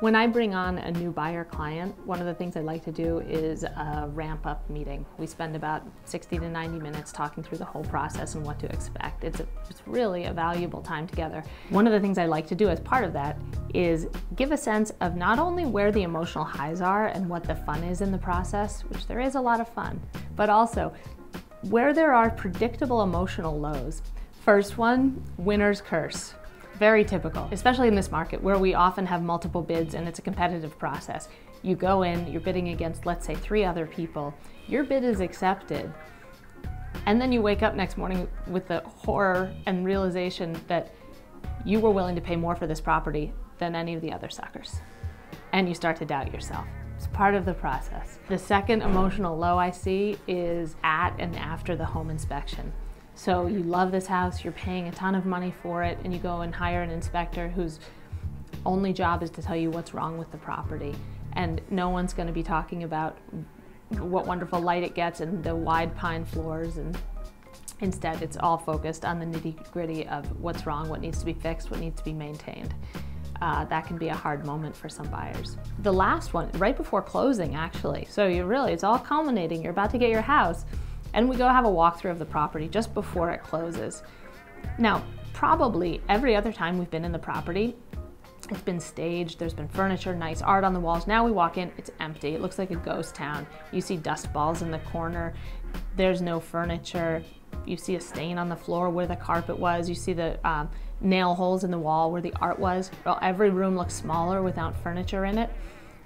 When I bring on a new buyer client, one of the things I like to do is a ramp up meeting. We spend about 60 to 90 minutes talking through the whole process and what to expect. It's, a, it's really a valuable time together. One of the things I like to do as part of that is give a sense of not only where the emotional highs are and what the fun is in the process, which there is a lot of fun, but also where there are predictable emotional lows. First one, winner's curse. Very typical, especially in this market where we often have multiple bids and it's a competitive process. You go in, you're bidding against, let's say, three other people. Your bid is accepted. And then you wake up next morning with the horror and realization that you were willing to pay more for this property than any of the other suckers. And you start to doubt yourself. It's part of the process. The second emotional low I see is at and after the home inspection. So you love this house, you're paying a ton of money for it, and you go and hire an inspector whose only job is to tell you what's wrong with the property. And no one's going to be talking about what wonderful light it gets and the wide pine floors and instead it's all focused on the nitty gritty of what's wrong, what needs to be fixed, what needs to be maintained. Uh, that can be a hard moment for some buyers. The last one, right before closing actually, so you really, it's all culminating, you're about to get your house, and we go have a walkthrough of the property just before it closes. Now, probably every other time we've been in the property, it's been staged, there's been furniture, nice art on the walls. Now we walk in, it's empty. It looks like a ghost town. You see dust balls in the corner. There's no furniture. You see a stain on the floor where the carpet was. You see the um, nail holes in the wall where the art was. Well, every room looks smaller without furniture in it.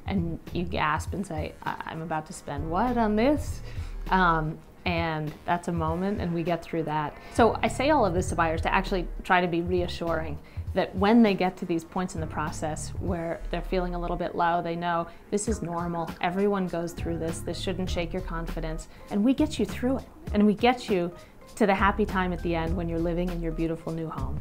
And you gasp and say, I'm about to spend what on this? Um, and that's a moment and we get through that. So I say all of this to buyers to actually try to be reassuring that when they get to these points in the process where they're feeling a little bit low, they know this is normal. Everyone goes through this. This shouldn't shake your confidence. And we get you through it. And we get you to the happy time at the end when you're living in your beautiful new home.